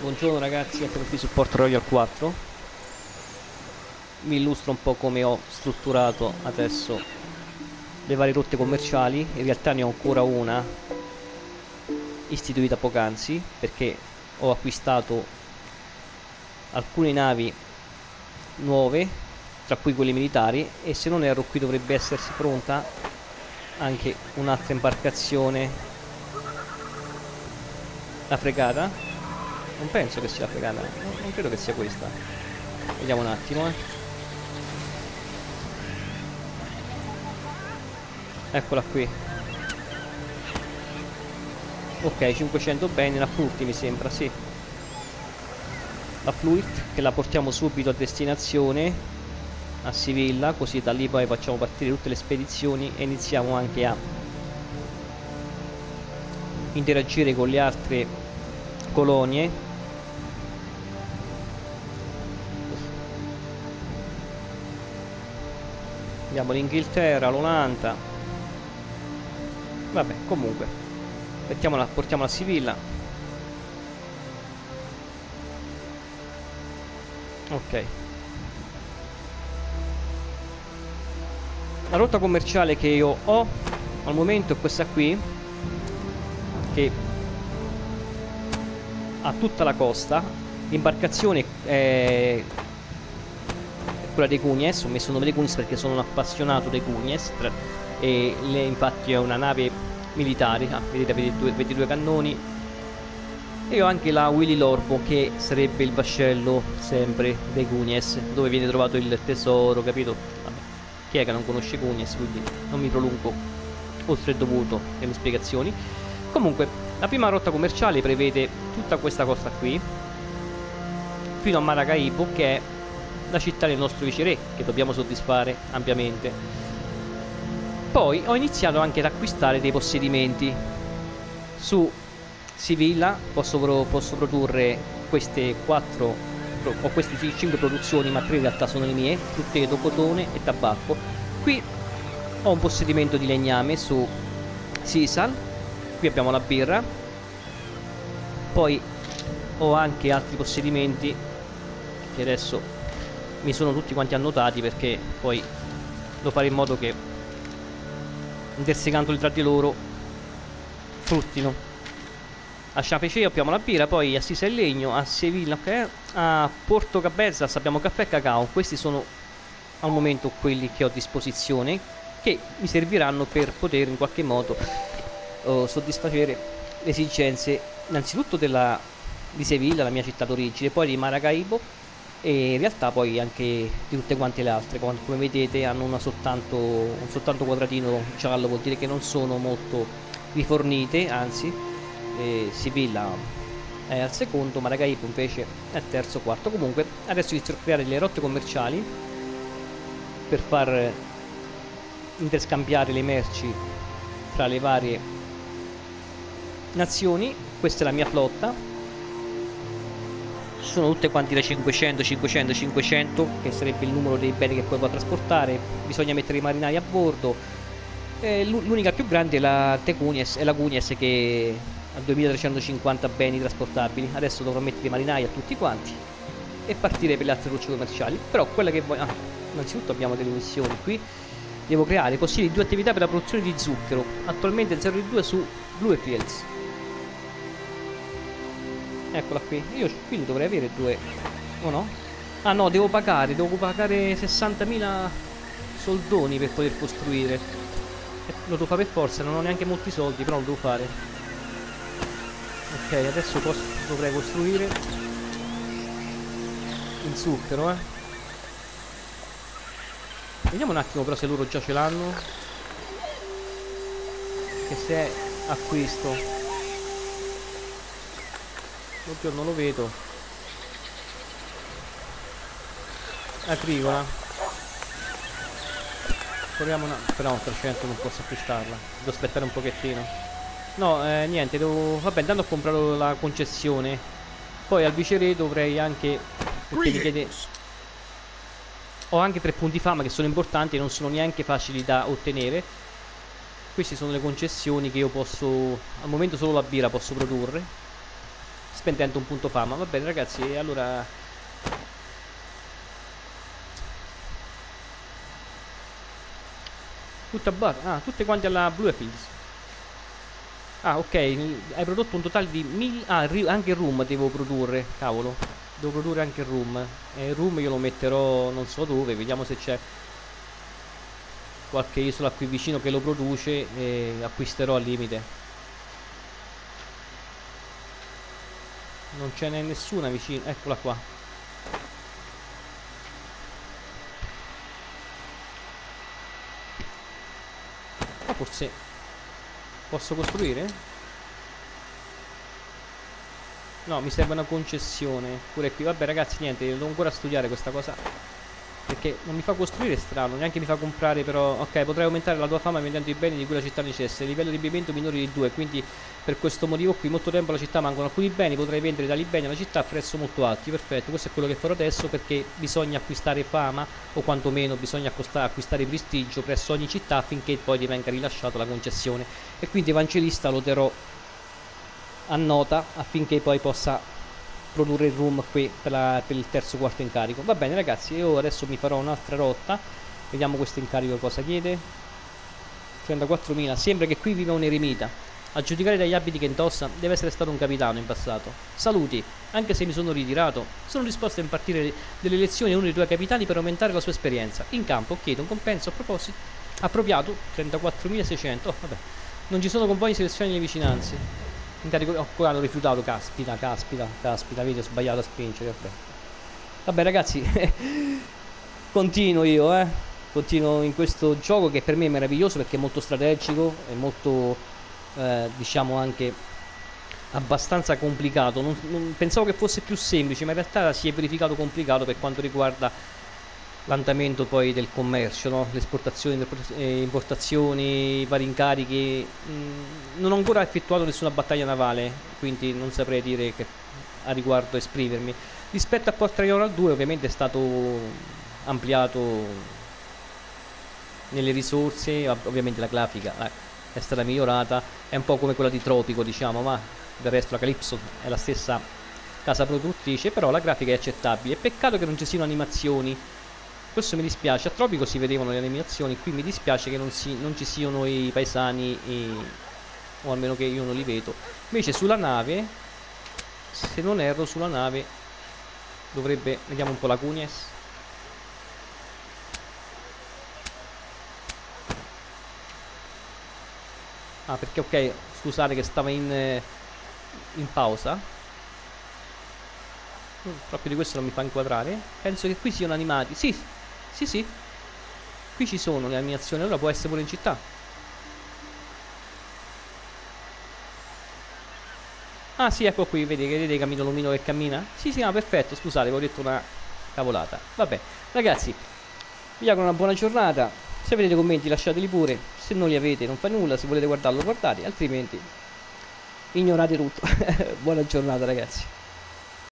Buongiorno ragazzi, ecco qui supporto Royal 4 Vi illustro un po' come ho strutturato adesso le varie rotte commerciali. In realtà ne ho ancora una istituita poc'anzi perché ho acquistato alcune navi nuove tra cui quelle militari e se non erro qui dovrebbe essersi pronta anche un'altra imbarcazione la fregata non penso che sia la fregata non, non credo che sia questa. Vediamo un attimo eh. eccola qui. Ok 500 bene la Flutti mi sembra sì. La Fluid che la portiamo subito a destinazione a Sivilla così da lì poi facciamo partire tutte le spedizioni e iniziamo anche a interagire con le altre colonie abbiamo l'Inghilterra, l'Olanda. Vabbè comunque portiamola, portiamola a Sivilla. Ok. La rotta commerciale che io ho al momento è questa qui che ha tutta la costa. L'imbarcazione è quella dei Cugnes ho messo il nome dei Cugnes perché sono un appassionato dei Cugnes e le, infatti è una nave militare ah, vedete avete due, 22 cannoni e ho anche la Willy Lorbo che sarebbe il vascello sempre dei Cugnes dove viene trovato il tesoro capito chi è che non conosce Cugnes, quindi non mi prolungo oltre il dovuto nelle spiegazioni. Comunque, la prima rotta commerciale prevede tutta questa costa qui, fino a Maracaibo, che è la città del nostro viceré, che dobbiamo soddisfare ampiamente. Poi ho iniziato anche ad acquistare dei possedimenti. Su Sivilla posso, posso produrre queste quattro ho queste 5 produzioni ma 3 in realtà sono le mie frutteto, cotone e tabacco qui ho un possedimento di legname su Sisal qui abbiamo la birra poi ho anche altri possedimenti che adesso mi sono tutti quanti annotati perché poi devo fare in modo che intersecandoli tra di loro fruttino a Champecé abbiamo la birra, poi a Sisa il legno, a Sevilla, okay, a Porto Cabezas abbiamo caffè e cacao. Questi sono al momento quelli che ho a disposizione che mi serviranno per poter in qualche modo uh, soddisfacere le esigenze innanzitutto della, di Sevilla, la mia città d'origine, poi di Maracaibo e in realtà poi anche di tutte quante le altre come vedete hanno soltanto, un soltanto quadratino giallo vuol dire che non sono molto rifornite anzi e Sibilla è al secondo, Maracaibo invece è al terzo, quarto. Comunque adesso inizio a creare le rotte commerciali per far interscambiare le merci fra le varie nazioni. Questa è la mia flotta. Sono tutte quante da 500, 500, 500, che sarebbe il numero dei beni che poi può trasportare. Bisogna mettere i marinai a bordo. L'unica più grande è la Tecunies, è la Cunies che a 2350 beni trasportabili. Adesso dovrò mettere i marinai a tutti quanti e partire per le altre luci commerciali. Però quella che voglio ah, innanzitutto abbiamo delle missioni qui. Devo creare possibili due attività per la produzione di zucchero. Attualmente 0,2 su Blue Fields eccola qui. Io quindi dovrei avere due o no? ah no devo pagare devo pagare 60.000 soldoni per poter costruire. Eh, lo devo fare per forza non ho neanche molti soldi però lo devo fare. Ok adesso posso, dovrei costruire il zucchero eh. Vediamo un attimo però se loro già ce l'hanno. Che se è acquisto oddio non lo vedo agricola proviamo una però 300 non posso acquistarla devo aspettare un pochettino No, eh, niente, devo... Vabbè, intanto ho comprato la concessione. Poi al viceré dovrei anche... Perché mi chiede... Ho anche tre punti fama che sono importanti e non sono neanche facili da ottenere. Queste sono le concessioni che io posso... Al momento solo la birra posso produrre. Spendendo un punto fama. Va bene ragazzi, allora... Tutta bar, ah, tutte quante alla Bluefields. Ah, ok, hai prodotto un totale di 1000... Ah, anche il room devo produrre, cavolo. Devo produrre anche il room. E il room io lo metterò non so dove, vediamo se c'è qualche isola qui vicino che lo produce e acquisterò al limite. Non ce n'è nessuna vicino, eccola qua. Ma forse posso costruire? No, mi serve una concessione. Pure qui. Vabbè, ragazzi, niente, devo ancora studiare questa cosa. Perché non mi fa costruire strano, neanche mi fa comprare però... Ok, potrai aumentare la tua fama vendendo i beni di cui la città necessita. Livello di bevimento minore di 2, quindi per questo motivo qui molto tempo alla città mancano alcuni beni, potrai vendere tali beni alla città a prezzo molto alti. Perfetto, questo è quello che farò adesso perché bisogna acquistare fama o quantomeno bisogna acquistare prestigio presso ogni città affinché poi ti venga rilasciata la concessione. E quindi Evangelista lo terrò a nota affinché poi possa produrre il room qui per, la, per il terzo quarto incarico. Va bene ragazzi io adesso mi farò un'altra rotta. Vediamo questo incarico cosa chiede. 34.000 sembra che qui viva un eremita. A giudicare dagli abiti che indossa deve essere stato un capitano in passato. Saluti anche se mi sono ritirato sono disposto a impartire delle lezioni a uno dei tuoi capitani per aumentare la sua esperienza. In campo chiedo un compenso a proposito appropriato 34.600 oh, vabbè. Non ci sono convogli selezionati nelle vicinanze Ho oh, l'ho rifiutato, caspita, caspita, caspita, vedi ho sbagliato a spingere, vabbè. Vabbè ragazzi, continuo io, eh. Continuo in questo gioco che per me è meraviglioso perché è molto strategico, è molto, eh, diciamo anche abbastanza complicato. Non, non, pensavo che fosse più semplice, ma in realtà si è verificato complicato per quanto riguarda l'andamento poi del commercio, no? le esportazioni, le eh, importazioni, i vari incarichi. Mm, non ho ancora effettuato nessuna battaglia navale, quindi non saprei dire a riguardo esprimermi. Rispetto a Port Royal 2 ovviamente è stato ampliato nelle risorse, ovviamente la grafica è stata migliorata, è un po' come quella di Tropico diciamo, ma del resto la Calypso è la stessa casa produttrice, però la grafica è accettabile. Peccato che non ci siano animazioni questo mi dispiace, a Tropico si vedevano le animazioni, qui mi dispiace che non, si, non ci siano i paesani, e, o almeno che io non li vedo. Invece sulla nave, se non erro sulla nave, dovrebbe, vediamo un po' la Cunies. Ah, perché ok, scusate che stava in, in pausa. Proprio di questo non mi fa inquadrare. Penso che qui siano animati. Sì, sì, sì. Qui ci sono le animazioni, allora può essere pure in città. Ah sì, ecco qui, vedi, vedete il cammino lumino che cammina? Sì, sì, ma perfetto, scusate, avevo detto una cavolata. Vabbè, ragazzi, vi auguro una buona giornata. Se avete commenti lasciateli pure, se non li avete non fa nulla, se volete guardarlo guardate, altrimenti ignorate tutto. buona giornata ragazzi.